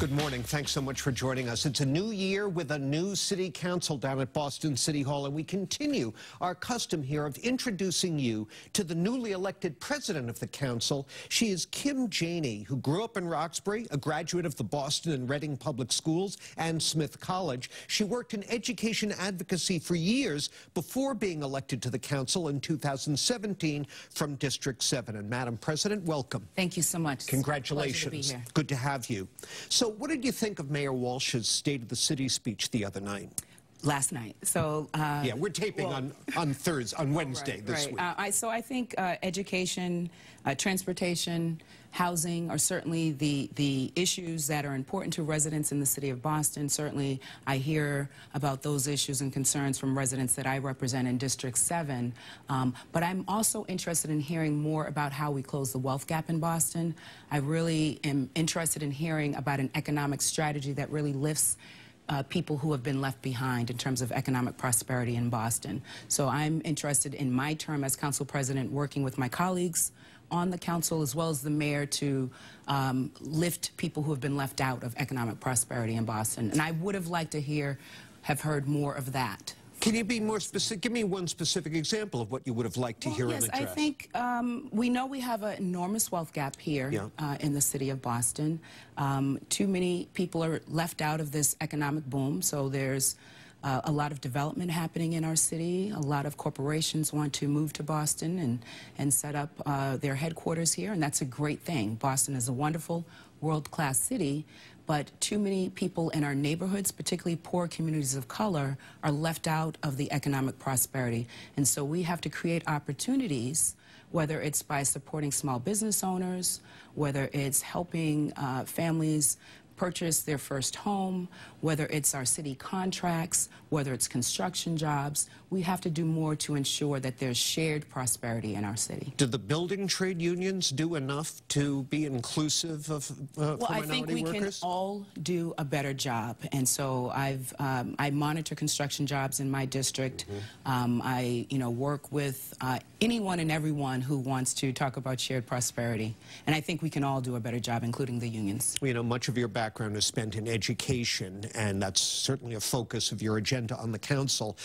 Good morning. Thanks so much for joining us. It's a new year with a new city council down at Boston City Hall, and we continue our custom here of introducing you to the newly elected president of the council. She is Kim Janey, who grew up in Roxbury, a graduate of the Boston and Reading Public Schools and Smith College. She worked in education advocacy for years before being elected to the council in 2017 from District 7. And Madam President, welcome. Thank you so much. Congratulations. To be here. Good to have you. So what did you think of Mayor Walsh's State of the City speech the other night? Last night. So uh, yeah, we're taping well, on on Thursday, on Wednesday right, this right. week. Uh, I, so I think uh, education, uh, transportation, housing are certainly the the issues that are important to residents in the city of Boston. Certainly, I hear about those issues and concerns from residents that I represent in District 7. Um, but I'm also interested in hearing more about how we close the wealth gap in Boston. I really am interested in hearing about an economic strategy that really lifts uh, people who have been left behind in terms of economic prosperity in Boston. So I'm interested in my term as council president working with my colleagues on the council as well as the mayor to um, lift people who have been left out of economic prosperity in Boston. And I would have liked to hear, have heard more of that can you be more specific? Give me one specific example of what you would have liked to well, hear yes, address. I think um, we know we have an enormous wealth gap here yeah. uh, in the city of Boston. Um, too many people are left out of this economic boom, so there's uh, a lot of development happening in our city. A lot of corporations want to move to Boston and, and set up uh, their headquarters here, and that's a great thing. Boston is a wonderful, world-class city, but too many people in our neighborhoods, particularly poor communities of color, are left out of the economic prosperity. And so we have to create opportunities whether it's by supporting small business owners, whether it's helping uh, families purchase their first home, whether it's our city contracts, whether it's construction jobs, we have to do more to ensure that there's shared prosperity in our city. Do the building trade unions do enough to be inclusive of uh, well, I think we workers? can all do a better job, and so I've um, I monitor construction jobs in my district. Mm -hmm. um, I you know work with uh, anyone and everyone who wants to talk about shared prosperity, and I think we can all do a better job, including the unions. You know, much of your background background is spent in education, and that's certainly a focus of your agenda on the council.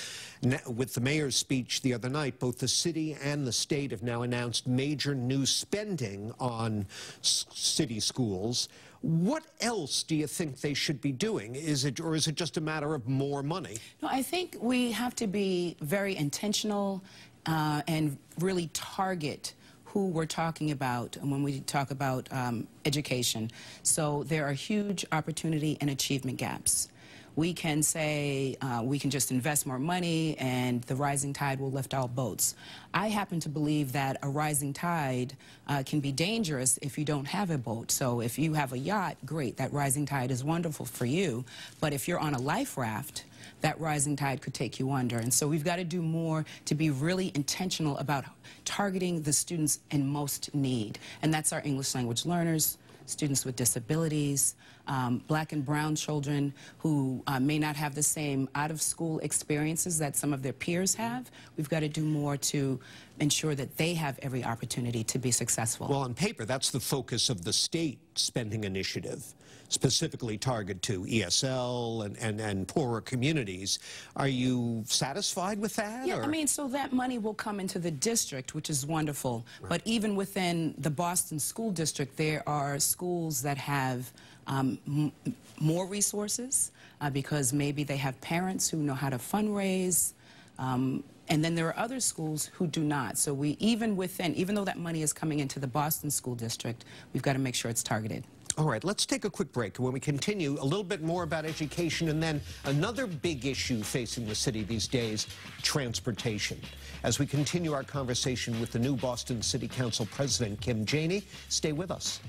With the mayor's speech the other night, both the city and the state have now announced major new spending on city schools. What else do you think they should be doing? Is it, or is it just a matter of more money? No, I think we have to be very intentional uh, and really target who we're talking about and when we talk about um, education. So there are huge opportunity and achievement gaps. We can say uh, we can just invest more money and the rising tide will lift all boats. I happen to believe that a rising tide uh, can be dangerous if you don't have a boat. So if you have a yacht, great, that rising tide is wonderful for you. But if you're on a life raft, that rising tide could take you under. And so we've got to do more to be really intentional about targeting the students in most need. And that's our English language learners, students with disabilities, um, black and brown children who uh, may not have the same out-of-school experiences that some of their peers have. We've got to do more to ensure that they have every opportunity to be successful. Well, on paper, that's the focus of the state spending initiative, specifically targeted to ESL and, and, and poorer communities. Are you satisfied with that? Yeah, or? I mean, so that money will come into the district, which is wonderful. Right. But even within the Boston School District, there are schools that have um, more resources uh, because maybe they have parents who know how to fundraise. Um, and then there are other schools who do not. So we, even within, even though that money is coming into the Boston School District, we've got to make sure it's targeted. All right, let's take a quick break. When we continue, a little bit more about education and then another big issue facing the city these days, transportation. As we continue our conversation with the new Boston City Council President, Kim Janey, stay with us.